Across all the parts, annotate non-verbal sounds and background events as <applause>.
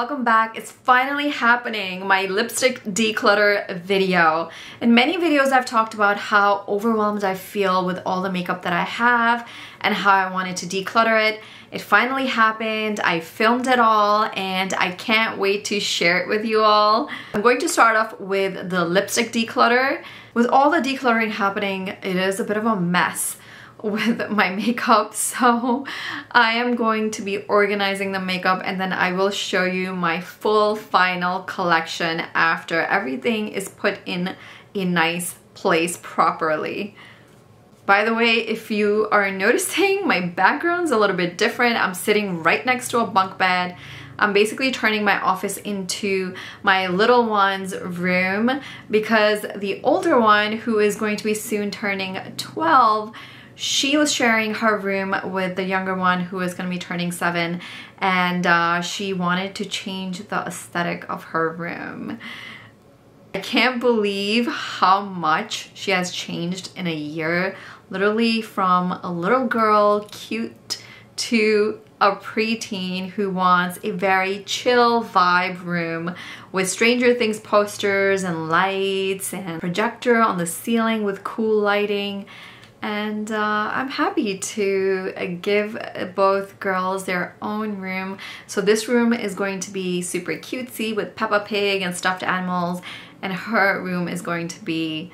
welcome back. It's finally happening, my lipstick declutter video. In many videos I've talked about how overwhelmed I feel with all the makeup that I have and how I wanted to declutter it. It finally happened, I filmed it all and I can't wait to share it with you all. I'm going to start off with the lipstick declutter. With all the decluttering happening, it is a bit of a mess with my makeup <laughs> so I am going to be organizing the makeup and then I will show you my full final collection after everything is put in a nice place properly. By the way, if you are <laughs> noticing, my background's a little bit different. I'm sitting right next to a bunk bed. I'm basically turning my office into my little one's room because the older one, who is going to be soon turning 12, she was sharing her room with the younger one who is going to be turning seven and uh, she wanted to change the aesthetic of her room. I can't believe how much she has changed in a year. Literally from a little girl, cute, to a preteen who wants a very chill vibe room with Stranger Things posters and lights and projector on the ceiling with cool lighting and uh, I'm happy to uh, give both girls their own room. So this room is going to be super cutesy with Peppa Pig and stuffed animals and her room is going to be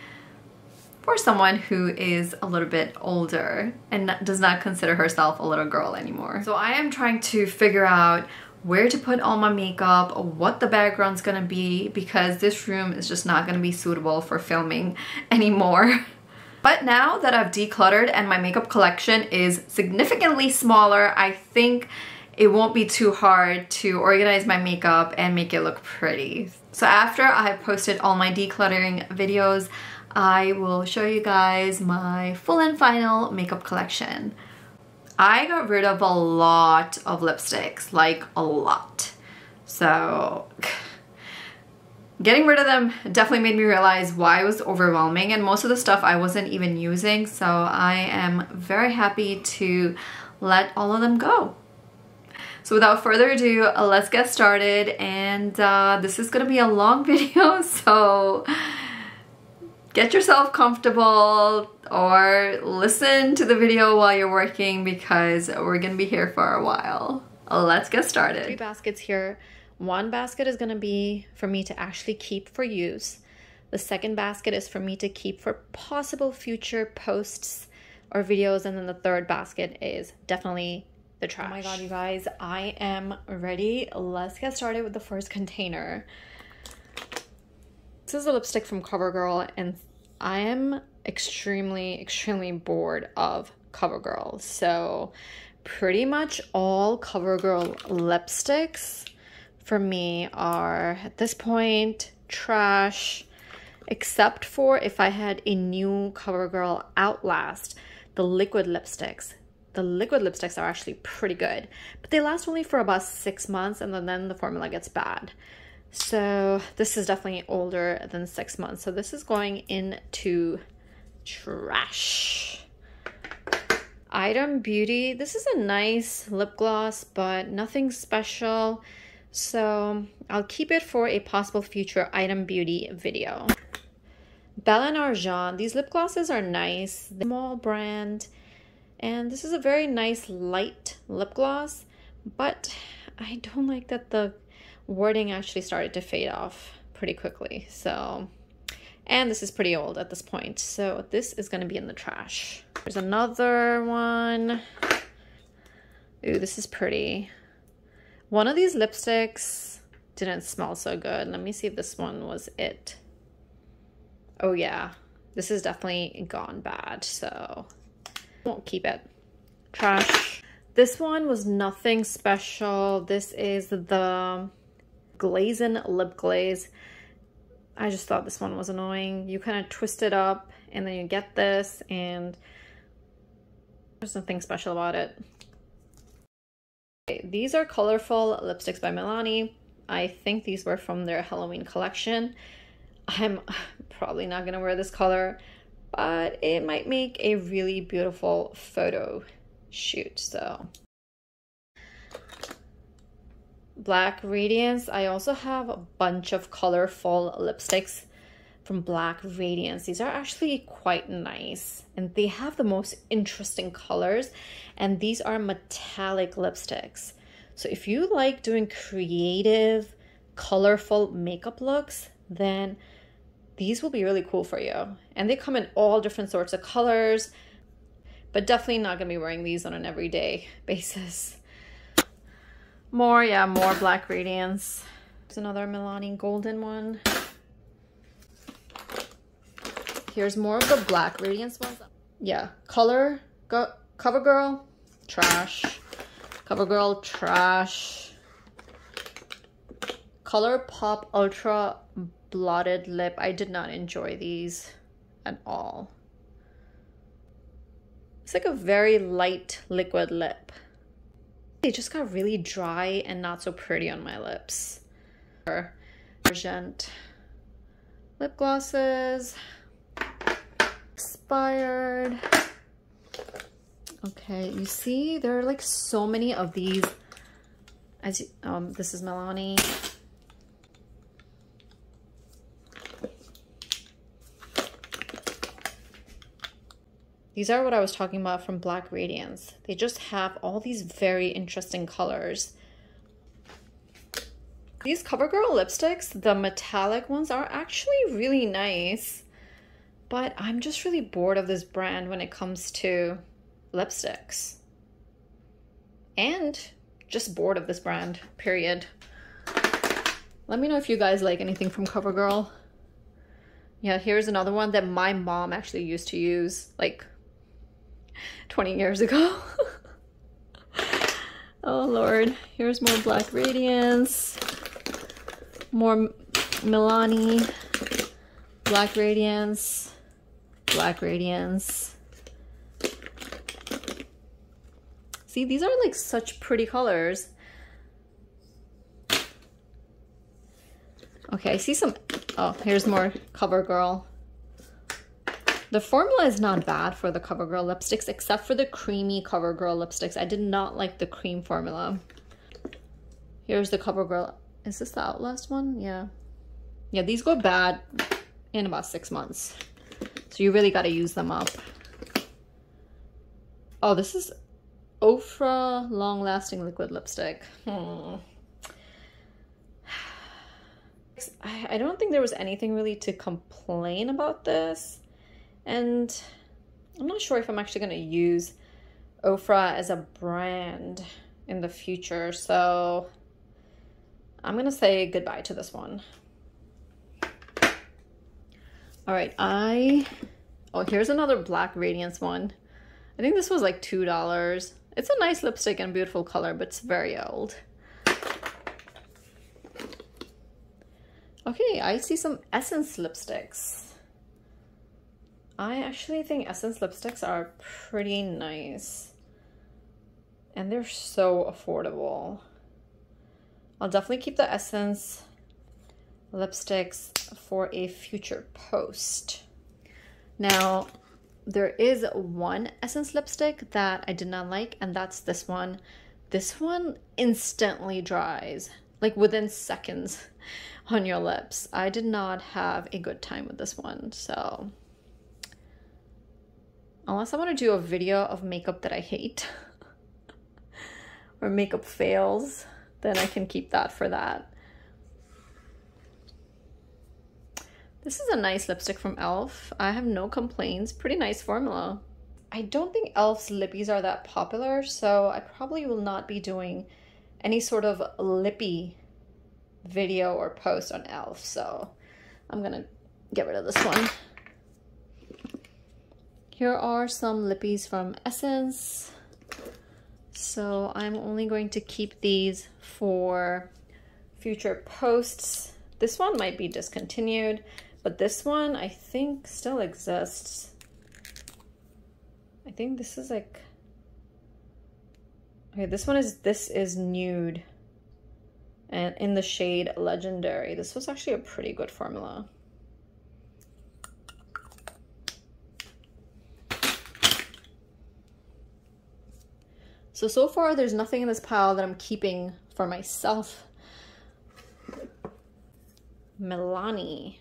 for someone who is a little bit older and does not consider herself a little girl anymore. So I am trying to figure out where to put all my makeup, what the background's gonna be because this room is just not gonna be suitable for filming <laughs> anymore. But now that I've decluttered and my makeup collection is significantly smaller, I think it won't be too hard to organize my makeup and make it look pretty. So after I have posted all my decluttering videos, I will show you guys my full and final makeup collection. I got rid of a lot of lipsticks, like a lot. So <laughs> Getting rid of them definitely made me realize why it was overwhelming and most of the stuff I wasn't even using so I am very happy to let all of them go. So without further ado, let's get started and uh, this is gonna be a long <laughs> video so get yourself comfortable or listen to the video while you're working because we're gonna be here for a while. Let's get started. Three baskets here. One basket is going to be for me to actually keep for use. The second basket is for me to keep for possible future posts or videos. And then the third basket is definitely the trash. Oh my god, you guys, I am ready. Let's get started with the first container. This is a lipstick from CoverGirl and I am extremely, extremely bored of CoverGirl. So pretty much all CoverGirl lipsticks for me are at this point trash except for if I had a new CoverGirl Outlast, the liquid lipsticks. The liquid lipsticks are actually pretty good, but they last only for about six months and then, then the formula gets bad. So this is definitely older than six months. So this is going into trash. Item Beauty. This is a nice lip gloss, but nothing special. So I'll keep it for a possible future item beauty video. Belle en Argent. These lip glosses are nice. Small brand. And this is a very nice light lip gloss. But I don't like that the wording actually started to fade off pretty quickly. So, and this is pretty old at this point. So this is going to be in the trash. There's another one. Ooh, this is pretty. One of these lipsticks didn't smell so good. Let me see if this one was it. Oh yeah, this is definitely gone bad, so won't keep it. Trash. This one was nothing special. This is the Glazen Lip Glaze. I just thought this one was annoying. You kind of twist it up and then you get this and there's nothing special about it. These are colorful lipsticks by Milani. I think these were from their Halloween collection. I'm <laughs> probably not gonna wear this color, but it might make a really beautiful photo shoot, so. Black Radiance. I also have a bunch of colorful lipsticks from Black Radiance. These are actually quite nice and they have the most interesting colors and these are metallic lipsticks. So if you like doing creative, colorful makeup looks, then these will be really cool for you. And they come in all different sorts of colors, but definitely not gonna be wearing these on an everyday <laughs> basis. More, yeah, more Black Radiance. There's another Milani Golden one. Here's more of the Black Radiance ones. Yeah, color, go, CoverGirl, trash. CoverGirl, trash. ColourPop Ultra Blotted Lip. I did not enjoy these at all. It's like a very light liquid lip. They just got really dry and not so pretty on my lips. Argent lip glosses. Expired. Okay, you see there are like so many of these. As you, um, this is Milani. These are what I was talking about from Black Radiance. They just have all these very interesting colors. These CoverGirl lipsticks, the metallic ones, are actually really nice. But I'm just really bored of this brand when it comes to lipsticks. And just bored of this brand, period. Let me know if you guys like anything from CoverGirl. Yeah, here's another one that my mom actually used to use. Like 20 years ago. <laughs> oh Lord, here's more Black Radiance, more Milani, Black Radiance, Black Radiance. See, these are like such pretty colors. Okay, I see some, oh, here's more CoverGirl. The formula is not bad for the CoverGirl lipsticks, except for the creamy CoverGirl lipsticks. I did not like the cream formula. Here's the CoverGirl. Is this the Outlast one? Yeah. Yeah, these go bad in about six months. So you really got to use them up. Oh, this is Ofra Long Lasting Liquid Lipstick. Hmm. <sighs> I don't think there was anything really to complain about this. And I'm not sure if I'm actually going to use Ofra as a brand in the future. So I'm going to say goodbye to this one. All right, I, oh, here's another Black Radiance one. I think this was like $2. It's a nice lipstick and beautiful color, but it's very old. Okay, I see some Essence lipsticks. I actually think Essence lipsticks are pretty nice. And they're so affordable. I'll definitely keep the Essence lipsticks for a future post. Now, there is one Essence lipstick that I did not like, and that's this one. This one instantly dries, like within seconds <laughs> on your lips. I did not have a good time with this one, so Unless I want to do a video of makeup that I hate <laughs> or makeup fails, then I can keep that for that. This is a nice lipstick from e.l.f. I have no complaints. Pretty nice formula. I don't think e.l.f.'s lippies are that popular, so I probably will not be doing any sort of lippy video or post on e.l.f. So I'm gonna get rid of this one. Here are some lippies from Essence. So I'm only going to keep these for future posts. This one might be discontinued, but this one I think still exists. I think this is like, okay, this one is, this is nude and in the shade Legendary. This was actually a pretty good formula. So, so far there's nothing in this pile that I'm keeping for myself. Milani.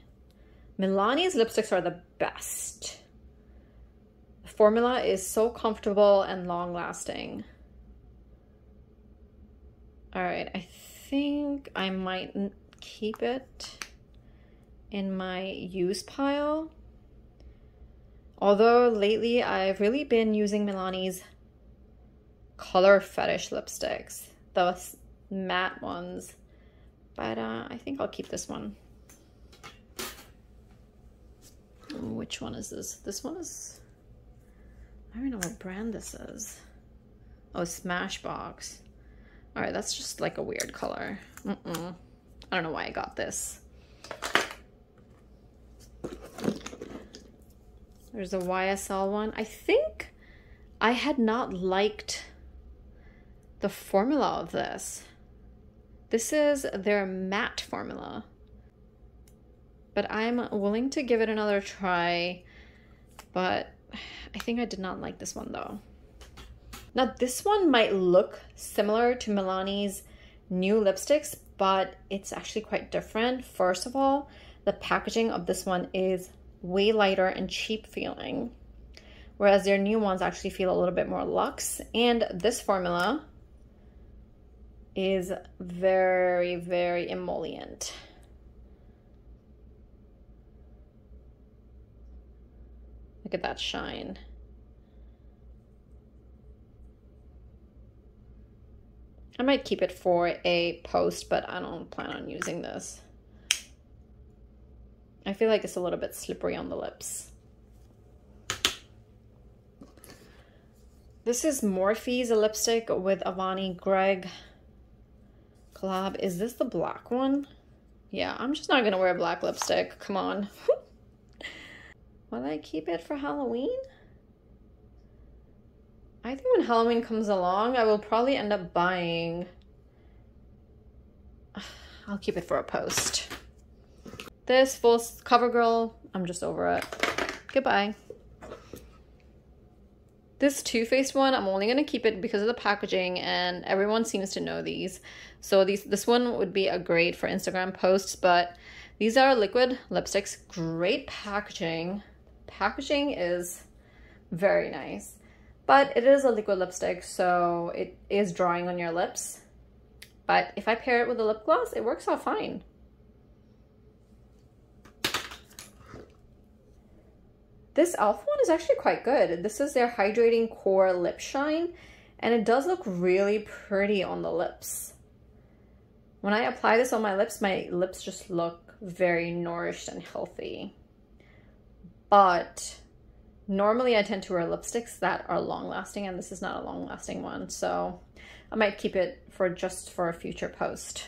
Milani's lipsticks are the best. The formula is so comfortable and long lasting. All right, I think I might keep it in my use pile. Although lately I've really been using Milani's color fetish lipsticks, those matte ones. But uh, I think I'll keep this one. Which one is this? This one is, I don't know what brand this is. Oh, Smashbox. All right, that's just like a weird color. Mm -mm. I don't know why I got this. There's a YSL one. I think I had not liked the formula of this. This is their matte formula. But I'm willing to give it another try. But I think I did not like this one though. Now this one might look similar to Milani's new lipsticks, but it's actually quite different. First of all, the packaging of this one is way lighter and cheap feeling, whereas their new ones actually feel a little bit more luxe. And this formula is very, very emollient. Look at that shine. I might keep it for a post, but I don't plan on using this. I feel like it's a little bit slippery on the lips. This is Morphe's lipstick with Avani Gregg collab. Is this the black one? Yeah, I'm just not gonna wear a black lipstick. Come on. <laughs> Will I keep it for Halloween? I think when Halloween comes along, I will probably end up buying... <sighs> I'll keep it for a post. This full CoverGirl, I'm just over it. Goodbye. This Too Faced one, I'm only going to keep it because of the packaging and everyone seems to know these. So these this one would be a great for Instagram posts, but these are liquid lipsticks. Great packaging. Packaging is very nice. But it is a liquid lipstick, so it is drying on your lips. But if I pair it with a lip gloss, it works out fine. This e.l.f. one is actually quite good. This is their Hydrating Core Lip Shine, and it does look really pretty on the lips. When I apply this on my lips, my lips just look very nourished and healthy. But normally I tend to wear lipsticks that are long lasting, and this is not a long lasting one, so I might keep it for just for a future post.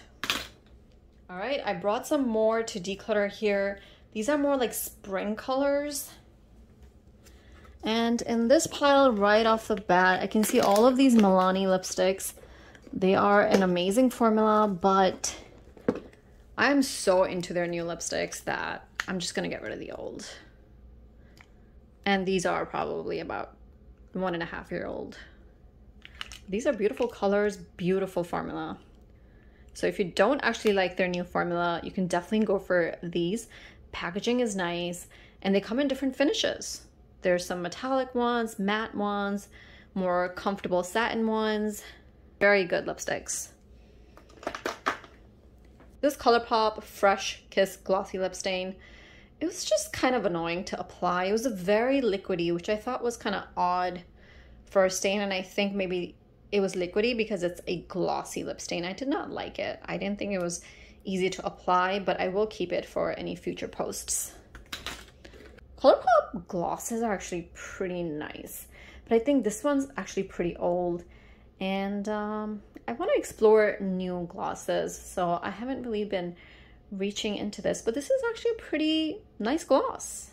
All right, I brought some more to declutter here. These are more like spring colors. And in this pile right off the bat, I can see all of these Milani lipsticks. They are an amazing formula, but I'm so into their new lipsticks that I'm just gonna get rid of the old. And these are probably about one and a half year old. These are beautiful colors, beautiful formula. So if you don't actually like their new formula, you can definitely go for these. Packaging is nice and they come in different finishes. There's some metallic ones, matte ones, more comfortable satin ones. Very good lipsticks. This ColourPop Fresh Kiss Glossy Lip Stain, it was just kind of annoying to apply. It was a very liquidy, which I thought was kind of odd for a stain, and I think maybe it was liquidy because it's a glossy lip stain. I did not like it. I didn't think it was easy to apply, but I will keep it for any future posts. ColourPop glosses are actually pretty nice, but I think this one's actually pretty old and um, I want to explore new glosses, so I haven't really been reaching into this, but this is actually a pretty nice gloss.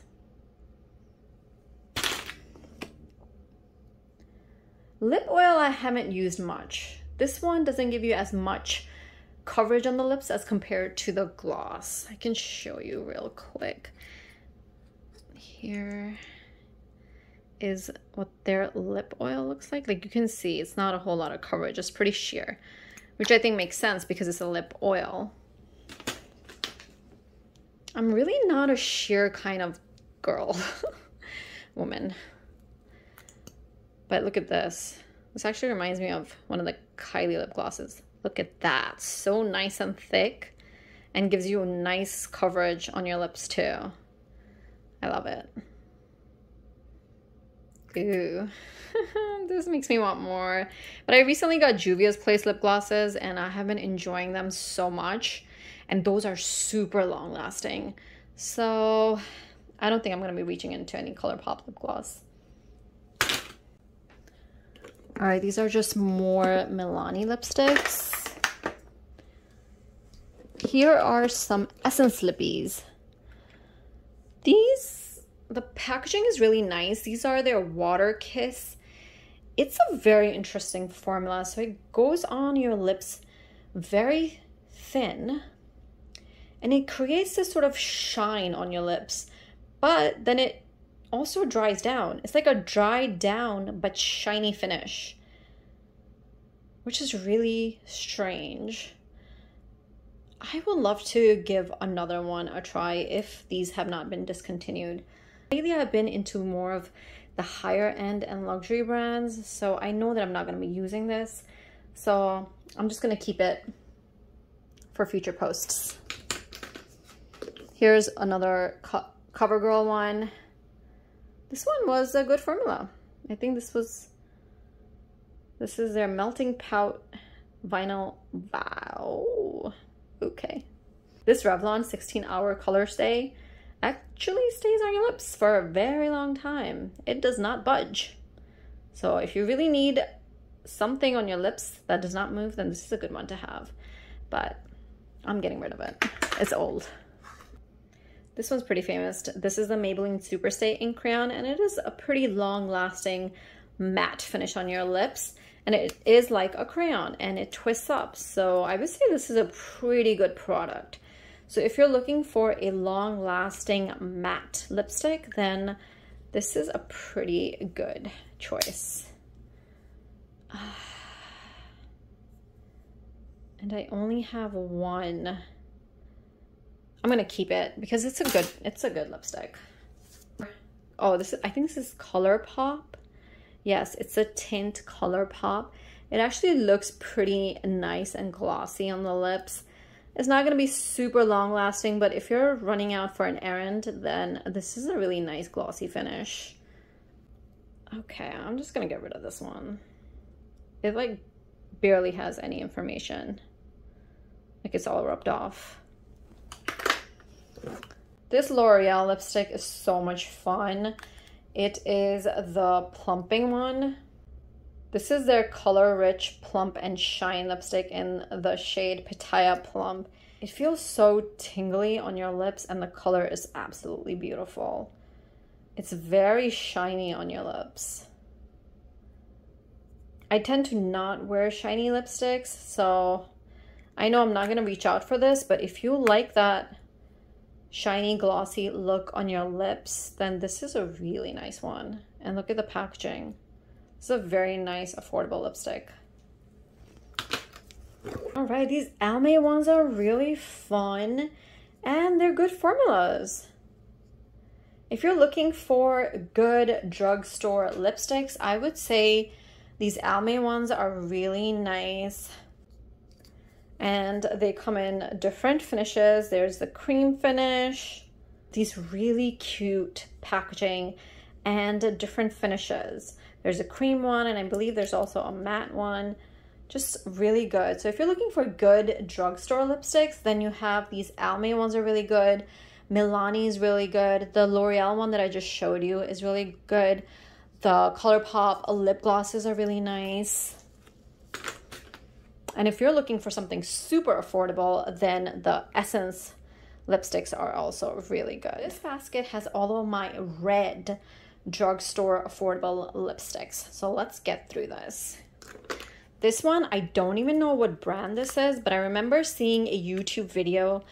Lip oil I haven't used much. This one doesn't give you as much coverage on the lips as compared to the gloss. I can show you real quick here is what their lip oil looks like. Like you can see, it's not a whole lot of coverage. It's pretty sheer. which I think makes sense because it's a lip oil. I'm really not a sheer kind of girl, <laughs> woman. But look at this. This actually reminds me of one of the Kylie lip glosses. Look at that. So nice and thick and gives you a nice coverage on your lips too. I love it. Ooh. <laughs> this makes me want more. But I recently got Juvia's Place lip glosses and I have been enjoying them so much. And those are super long lasting. So I don't think I'm going to be reaching into any ColourPop lip gloss. All right, these are just more Milani lipsticks. Here are some Essence Lippies. These, the packaging is really nice. These are their Water Kiss. It's a very interesting formula. So it goes on your lips very thin and it creates this sort of shine on your lips, but then it also dries down. It's like a dried down but shiny finish, which is really strange. I would love to give another one a try if these have not been discontinued. Lately, I've been into more of the higher end and luxury brands, so I know that I'm not going to be using this. So I'm just going to keep it for future posts. Here's another co CoverGirl one. This one was a good formula. I think this was, this is their Melting Pout Vinyl Vow. Okay. This Revlon 16 hour color stay actually stays on your lips for a very long time. It does not budge. So if you really need something on your lips that does not move, then this is a good one to have. But I'm getting rid of it. It's old. This one's pretty famous. This is the Maybelline Superstay Ink Crayon, and it is a pretty long-lasting matte finish on your lips. And it is like a crayon, and it twists up. So I would say this is a pretty good product. So if you're looking for a long-lasting matte lipstick, then this is a pretty good choice. <sighs> And I only have one I'm gonna keep it because it's a good it's a good lipstick. Oh, this is I think this is ColourPop. Yes, it's a tint ColourPop. It actually looks pretty nice and glossy on the lips. It's not gonna be super long lasting, but if you're running out for an errand, then this is a really nice glossy finish. Okay, I'm just gonna get rid of this one. It like barely has any information. Like it's all rubbed off. This L'Oreal lipstick is so much fun. It is the plumping one. This is their Color Rich Plump and Shine lipstick in the shade Pitaya Plump. It feels so tingly on your lips and the color is absolutely beautiful. It's very shiny on your lips. I tend to not wear shiny lipsticks, so I know I'm not going to reach out for this, but if you like that shiny glossy look on your lips, then this is a really nice one. And look at the packaging. It's a very nice affordable lipstick. All right, these Almay ones are really fun and they're good formulas. If you're looking for good drugstore lipsticks, I would say these Almay ones are really nice and they come in different finishes. There's the cream finish, these really cute packaging and different finishes. There's a cream one and I believe there's also a matte one. Just really good. So if you're looking for good drugstore lipsticks, then you have these Almay ones are really good. Milani is really good. The L'Oreal one that I just showed you is really good. The ColourPop lip glosses are really nice. And if you're looking for something super affordable, then the Essence lipsticks are also really good. This basket has all of my red drugstore affordable lipsticks. So let's get through this. This one, I don't even know what brand this is, but I remember seeing a YouTube video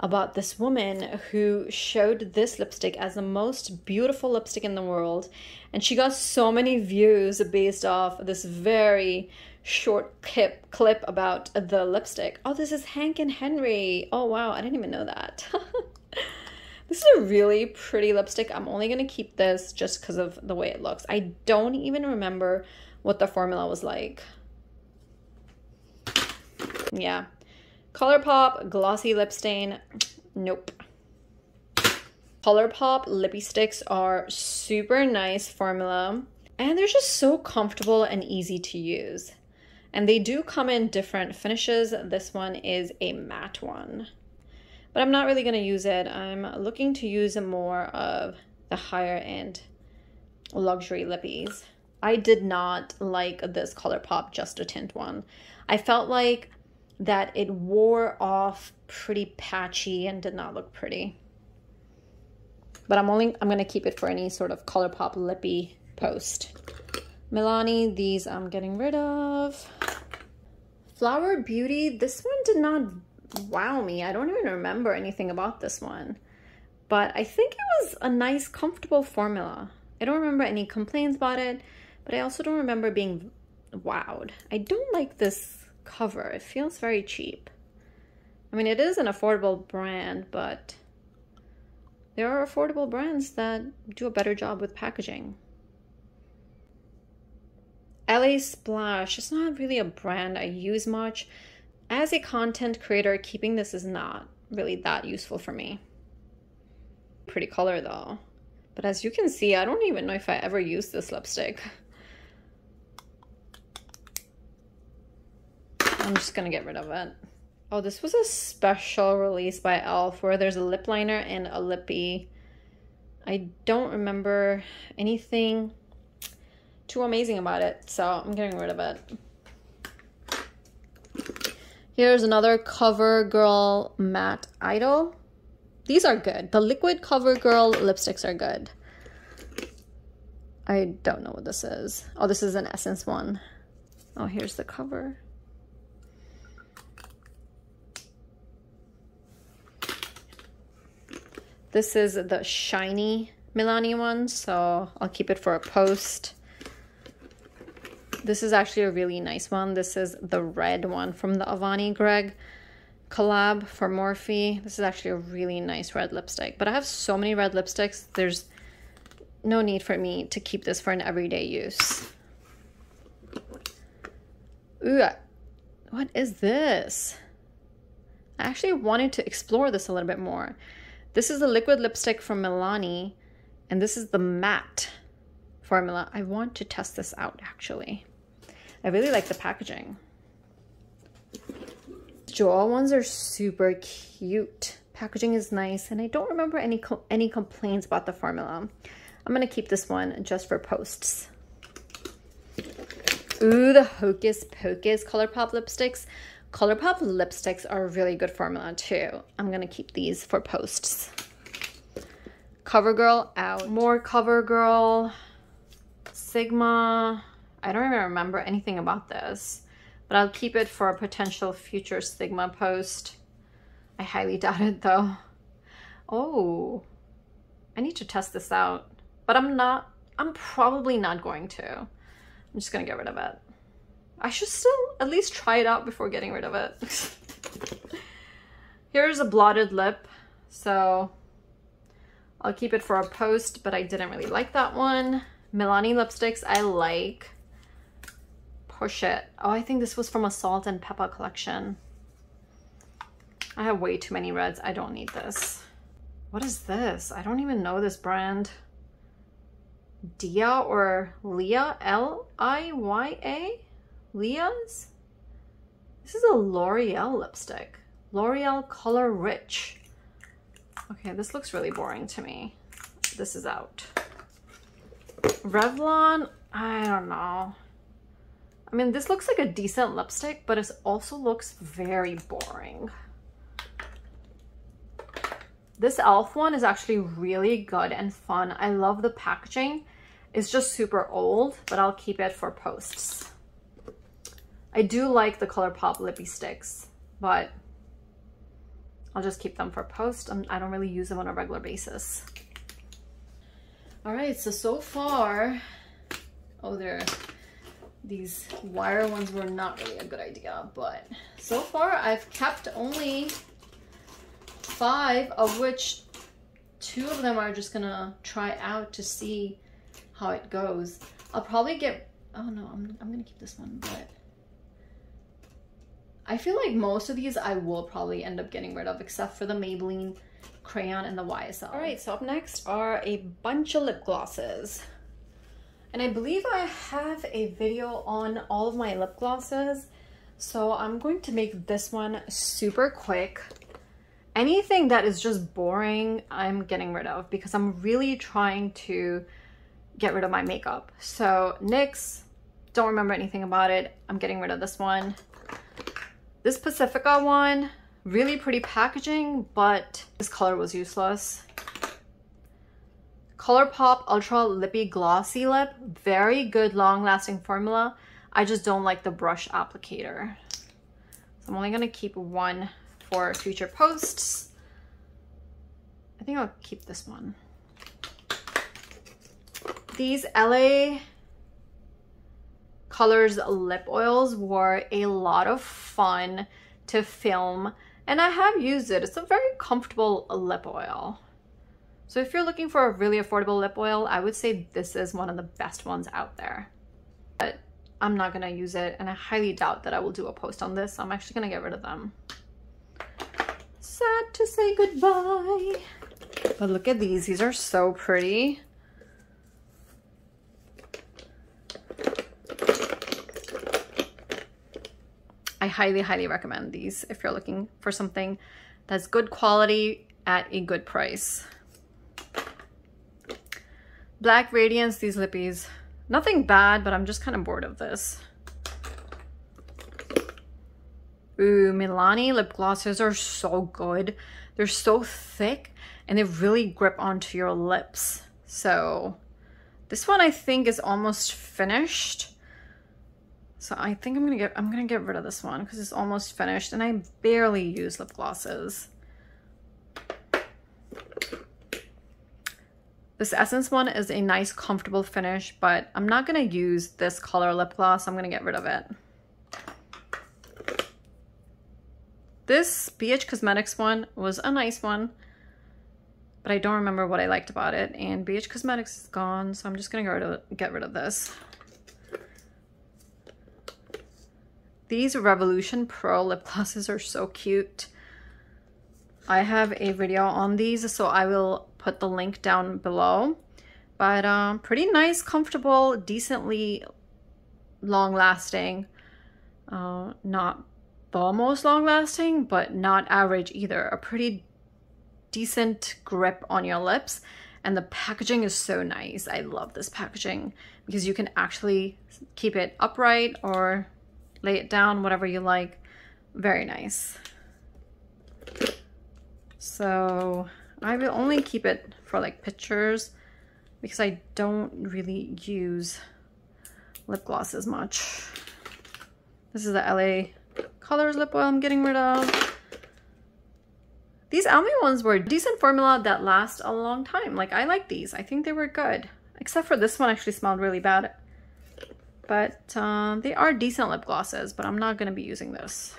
about this woman who showed this lipstick as the most beautiful lipstick in the world. And she got so many views based off this very short clip clip about the lipstick. Oh, this is Hank and Henry. Oh wow, I didn't even know that. <laughs> this is a really pretty lipstick. I'm only gonna keep this just because of the way it looks. I don't even remember what the formula was like. Yeah. ColourPop Glossy Lip Stain. Nope. ColourPop lippy sticks are super nice formula and they're just so comfortable and easy to use. And they do come in different finishes. This one is a matte one. But I'm not really going to use it. I'm looking to use more of the higher end luxury lippies. I did not like this ColourPop Just a Tint one. I felt like that it wore off pretty patchy and did not look pretty. But I'm only I'm gonna keep it for any sort of ColourPop lippy post. Milani, these I'm getting rid of. Flower Beauty, this one did not wow me. I don't even remember anything about this one. But I think it was a nice, comfortable formula. I don't remember any complaints about it, but I also don't remember being wowed. I don't like this cover. It feels very cheap. I mean, it is an affordable brand, but there are affordable brands that do a better job with packaging. LA Splash, it's not really a brand I use much. As a content creator, keeping this is not really that useful for me. Pretty color though. But as you can see, I don't even know if I ever used this lipstick. I'm just gonna get rid of it. Oh, this was a special release by e.l.f. where there's a lip liner and a lippy. I don't remember anything too amazing about it, so I'm getting rid of it. Here's another CoverGirl Matte Idol. These are good. The liquid CoverGirl lipsticks are good. I don't know what this is. Oh, this is an Essence one. Oh, here's the cover. This is the shiny Milani one, so I'll keep it for a post. This is actually a really nice one. This is the red one from the Avani Gregg collab for Morphe. This is actually a really nice red lipstick. But I have so many red lipsticks, there's no need for me to keep this for an everyday use. Ooh, what is this? I actually wanted to explore this a little bit more. This is the liquid lipstick from Milani, and this is the matte formula. I want to test this out, actually. I really like the packaging. Joel ones are super cute. Packaging is nice, and I don't remember any co any complaints about the formula. I'm gonna keep this one just for posts. Ooh, the Hocus Pocus ColourPop lipsticks. ColourPop lipsticks are a really good formula too. I'm gonna keep these for posts. CoverGirl out. More CoverGirl. Sigma. I don't even remember anything about this, but I'll keep it for a potential future Sigma post. I highly <laughs> doubt it though. Oh, I need to test this out, but I'm not, I'm probably not going to. I'm just gonna get rid of it. I should still at least try it out before getting rid of it. <laughs> Here's a blotted lip. So I'll keep it for a post, but I didn't really like that one. Milani lipsticks I like. It. Oh, I think this was from a Salt and Pepper collection. I have way too many reds. I don't need this. What is this? I don't even know this brand. Dia or Leah? L-I-Y-A? Leah's? This is a L'Oreal lipstick. L'Oreal Color Rich. Okay, this looks really boring to me. This is out. Revlon, I don't know. I mean, this looks like a decent lipstick, but it also looks very boring. This e.l.f. one is actually really good and fun. I love the packaging. It's just super old, but I'll keep it for posts. I do like the ColourPop lippy sticks, but I'll just keep them for post. I'm, I do not really use them on a regular basis. All right, so, so far, oh, they're these wire ones were not really a good idea, but so far I've kept only five, of which two of them are just gonna try out to see how it goes. I'll probably get, oh no, I'm, I'm gonna keep this one, but I feel like most of these I will probably end up getting rid of except for the Maybelline crayon and the YSL. All right, so up next are a bunch of lip glosses. And I believe I have a video on all of my lip glosses. So I'm going to make this one super quick. Anything that is just boring, I'm getting rid of because I'm really trying to get rid of my makeup. So NYX, don't remember anything about it. I'm getting rid of this one. This Pacifica one, really pretty packaging, but this color was useless. ColourPop Ultra Lippy Glossy Lip. Very good long-lasting formula. I just don't like the brush applicator. So I'm only going to keep one for future posts. I think I'll keep this one. These LA Colors lip oils were a lot of fun to film and I have used it. It's a very comfortable lip oil. So if you're looking for a really affordable lip oil, I would say this is one of the best ones out there. But I'm not gonna use it and I highly doubt that I will do a post on this. So I'm actually gonna get rid of them. Sad to say goodbye. But look at these, these are so pretty. I highly, highly recommend these if you're looking for something that's good quality at a good price. Black Radiance, these lippies. Nothing bad, but I'm just kind of bored of this. Ooh, Milani lip glosses are so good. They're so thick and they really grip onto your lips. So this one I think is almost finished. So I think I'm gonna get I'm gonna get rid of this one because it's almost finished and I barely use lip glosses. This Essence one is a nice, comfortable finish, but I'm not going to use this color lip gloss. I'm going to get rid of it. This BH Cosmetics one was a nice one, but I don't remember what I liked about it. And BH Cosmetics is gone, so I'm just going to get rid of this. These Revolution Pro lip glosses are so cute. I have a video on these, so I will put the link down below. But um, pretty nice, comfortable, decently long-lasting. Uh, not the most long-lasting, but not average either. A pretty decent grip on your lips. And the packaging is so nice. I love this packaging because you can actually keep it upright or lay it down, whatever you like. Very nice. So I will only keep it for like pictures because I don't really use lip gloss as much. This is the LA Colors lip oil I'm getting rid of. These Almay ones were decent formula that last a long time. Like I like these. I think they were good. Except for this one actually smelled really bad. But um, they are decent lip glosses, but I'm not going to be using this.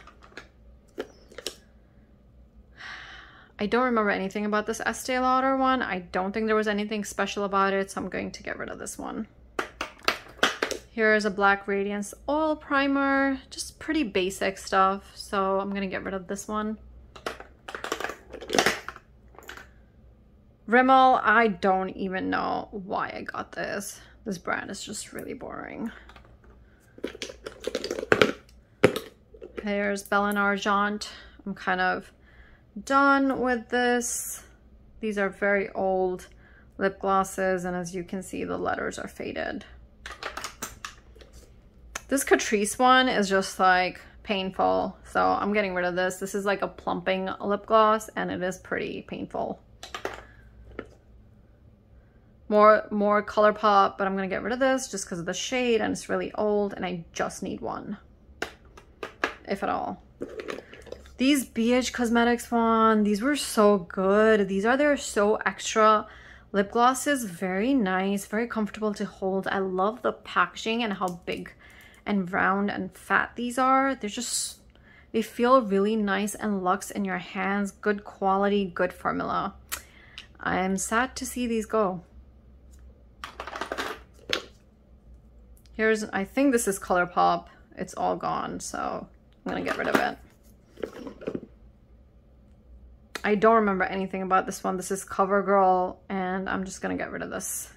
I don't remember anything about this Estee Lauder one. I don't think there was anything special about it, so I'm going to get rid of this one. Here is a Black Radiance Oil Primer, just pretty basic stuff, so I'm gonna get rid of this one. Rimmel, I don't even know why I got this. This brand is just really boring. Here's Belle en Argent. I'm kind of done with this. These are very old lip glosses and as you can see the letters are faded. This Catrice one is just like painful so I'm getting rid of this. This is like a plumping lip gloss and it is pretty painful. More, more ColourPop, but I'm gonna get rid of this just because of the shade and it's really old and I just need one, if at all. These BH Cosmetics one, these were so good. These are their So Extra lip glosses. Very nice, very comfortable to hold. I love the packaging and how big and round and fat these are. They're just, they feel really nice and luxe in your hands. Good quality, good formula. I'm sad to see these go. Here's, I think this is ColourPop. It's all gone, so I'm gonna get rid of it. I don't remember anything about this one. This is CoverGirl, and I'm just gonna get rid of this.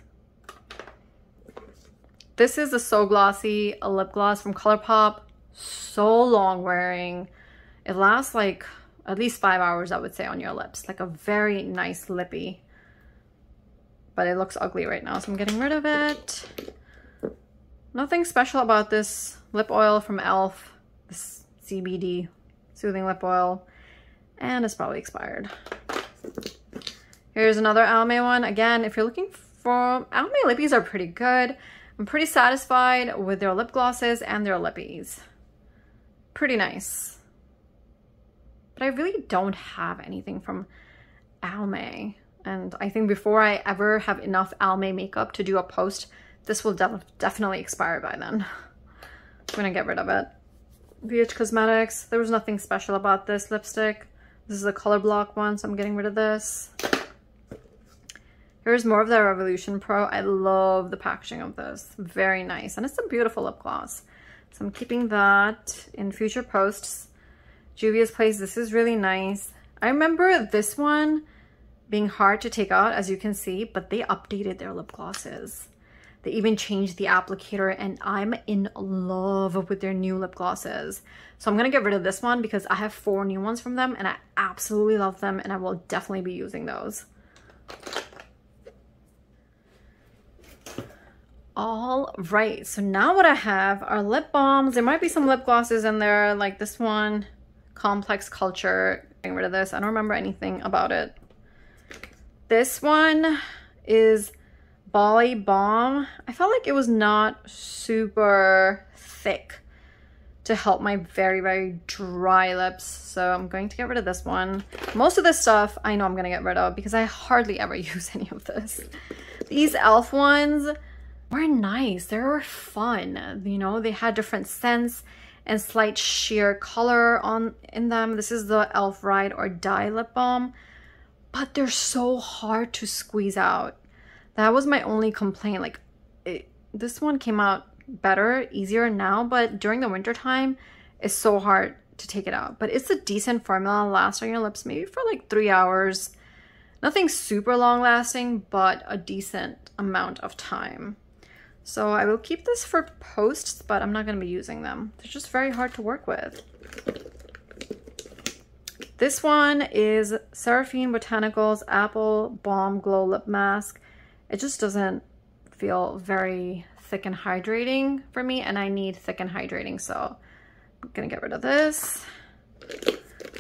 This is a So Glossy, a lip gloss from ColourPop. So long wearing. It lasts like at least five hours, I would say, on your lips. Like a very nice lippy. But it looks ugly right now, so I'm getting rid of it. Nothing special about this lip oil from e.l.f. This CBD Soothing Lip Oil and it's probably expired. Here's another Almay one. Again, if you're looking for, Almay lippies are pretty good. I'm pretty satisfied with their lip glosses and their lippies. Pretty nice. But I really don't have anything from Almay. And I think before I ever have enough Almay makeup to do a post, this will def definitely expire by then. <laughs> I'm gonna get rid of it. BH Cosmetics, there was nothing special about this lipstick. This is a color block one, so I'm getting rid of this. Here's more of the Revolution Pro. I love the packaging of this. Very nice. And it's a beautiful lip gloss. So I'm keeping that in future posts. Juvia's Place, this is really nice. I remember this one being hard to take out, as you can see, but they updated their lip glosses. They even changed the applicator and I'm in love with their new lip glosses. So I'm to get rid of this one because I have four new ones from them and I absolutely love them and I will definitely be using those. All right, so now what I have are lip balms. There might be some lip glosses in there like this one, Complex Culture. Getting rid of this. I don't remember anything about it. This one is Bali Balm, I felt like it was not super thick to help my very, very dry lips. So I'm going to get rid of this one. Most of this stuff I know I'm going to get rid of because I hardly ever <laughs> use any of this. These e.l.f. ones were nice. They were fun. You know, they had different scents and slight sheer color on in them. This is the e.l.f. Ride or Die Lip Balm. But they're so hard to squeeze out. That was my only complaint. Like, it, this one came out better, easier now, but during the winter time, it's so hard to take it out. But it's a decent formula, lasts on your lips maybe for like three hours. Nothing super long lasting, but a decent amount of time. So I will keep this for posts, but I'm not going to be using them. They're just very hard to work with. This one is Seraphine Botanicals Apple Balm Glow Lip Mask it just doesn't feel very thick and hydrating for me and I need thick and hydrating so I'm gonna get rid of this.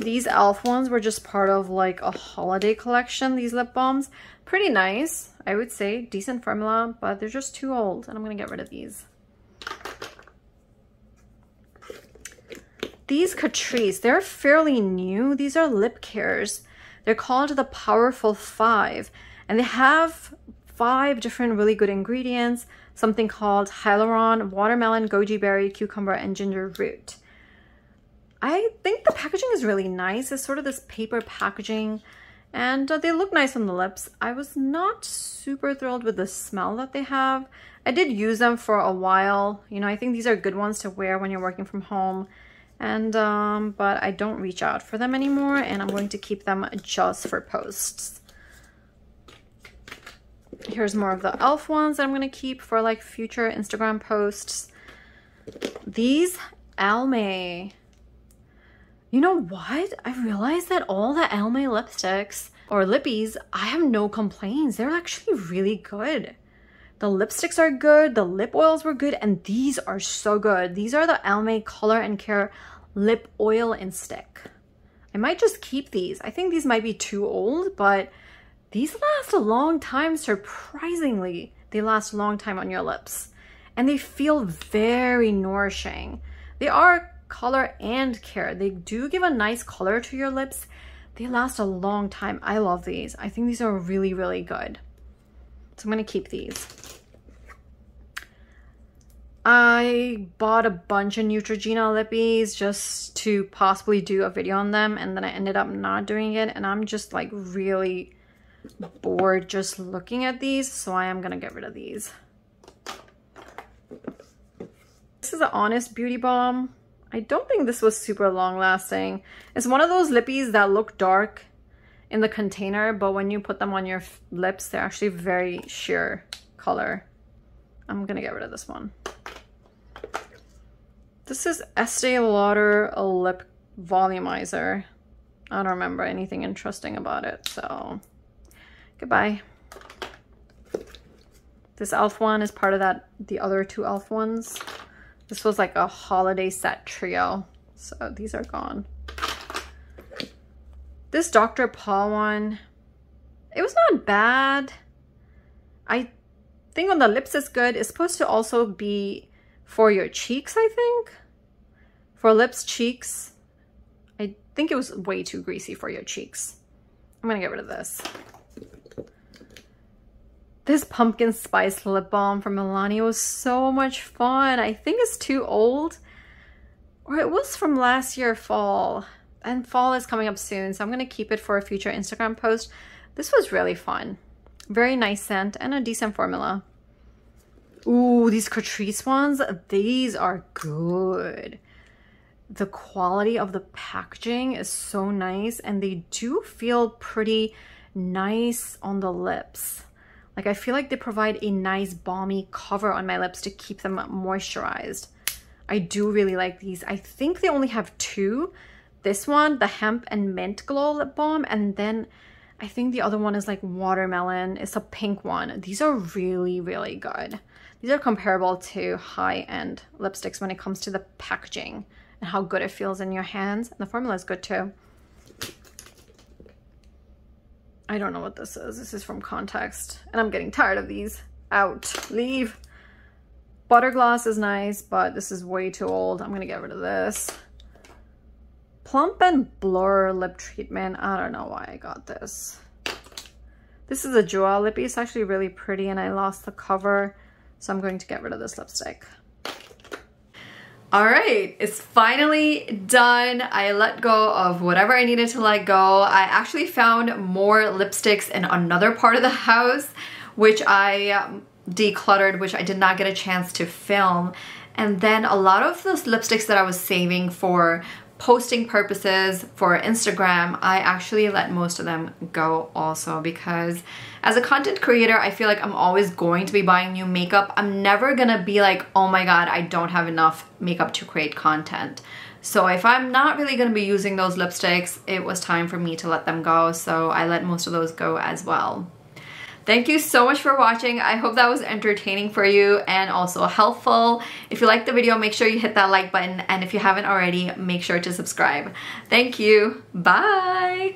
These e.l.f. ones were just part of like a holiday collection, these lip balms. Pretty nice, I would say. Decent formula, but they're just too old and I'm gonna get rid of these. These Catrice, they're fairly new. These are lip cares. They're called the Powerful Five and they have five different really good ingredients, something called hyaluron, watermelon, goji berry, cucumber, and ginger root. I think the packaging is really nice. It's sort of this paper packaging and uh, they look nice on the lips. I was not super thrilled with the smell that they have. I did use them for a while. You know, I think these are good ones to wear when you're working from home. And, um, but I don't reach out for them anymore and I'm going to keep them just for posts. Here's more of the e.l.f. ones that I'm going to keep for like future Instagram posts. These Almay. You know what? I realized that all the Almay lipsticks or lippies, I have no complaints. They're actually really good. The lipsticks are good, the lip oils were good, and these are so good. These are the Almay Color and Care Lip Oil and Stick. I might just keep these. I think these might be too old, but these last a long time, surprisingly. They last a long time on your lips. And they feel very nourishing. They are color and care. They do give a nice color to your lips. They last a long time. I love these. I think these are really, really good. So I'm going to keep these. I bought a bunch of Neutrogena lippies just to possibly do a video on them and then I ended up not doing it and I'm just like really bored just looking at these so I am gonna get rid of these. This is an Honest Beauty Balm. I don't think this was super long lasting. It's one of those lippies that look dark in the container but when you put them on your lips they're actually very sheer color. I'm gonna get rid of this one. This is Estee Lauder Lip Volumizer. I don't remember anything interesting about it, so goodbye. This e.l.f. one is part of that, the other two e.l.f. ones. This was like a holiday set trio, so these are gone. This Dr. Paul one, it was not bad. I think on the lips is good. It's supposed to also be for your cheeks, I think. For lips, cheeks, I think it was way too greasy for your cheeks. I'm gonna get rid of this. This pumpkin spice lip balm from Milani was so much fun. I think it's too old. Or it was from last year fall. And fall is coming up soon, so I'm gonna keep it for a future Instagram post. This was really fun. Very nice scent and a decent formula. Ooh, these Catrice ones, these are good. The quality of the packaging is so nice and they do feel pretty nice on the lips. Like I feel like they provide a nice balmy cover on my lips to keep them moisturized. I do really like these. I think they only have two. This one, the Hemp and Mint Glow Lip Balm, and then I think the other one is like watermelon. It's a pink one. These are really, really good. These are comparable to high-end lipsticks when it comes to the packaging and how good it feels in your hands. And the formula is good too. I don't know what this is. This is from Context. And I'm getting tired of these. Out. Leave. Butter Gloss is nice, but this is way too old. I'm going to get rid of this. Plump and Blur Lip Treatment. I don't know why I got this. This is a Joie Lippy. It's actually really pretty and I lost the cover. So I'm going to get rid of this lipstick. All right, it's finally done. I let go of whatever I needed to let go. I actually found more lipsticks in another part of the house, which I um, decluttered, which I did not get a chance to film. And then a lot of those lipsticks that I was saving for posting purposes for Instagram, I actually let most of them go also because as a content creator, I feel like I'm always going to be buying new makeup. I'm never gonna be like, oh my god, I don't have enough makeup to create content. So if I'm not really gonna be using those lipsticks, it was time for me to let them go. So I let most of those go as well. Thank you so much for watching. I hope that was entertaining for you and also helpful. If you liked the video, make sure you hit that like button. And if you haven't already, make sure to subscribe. Thank you. Bye.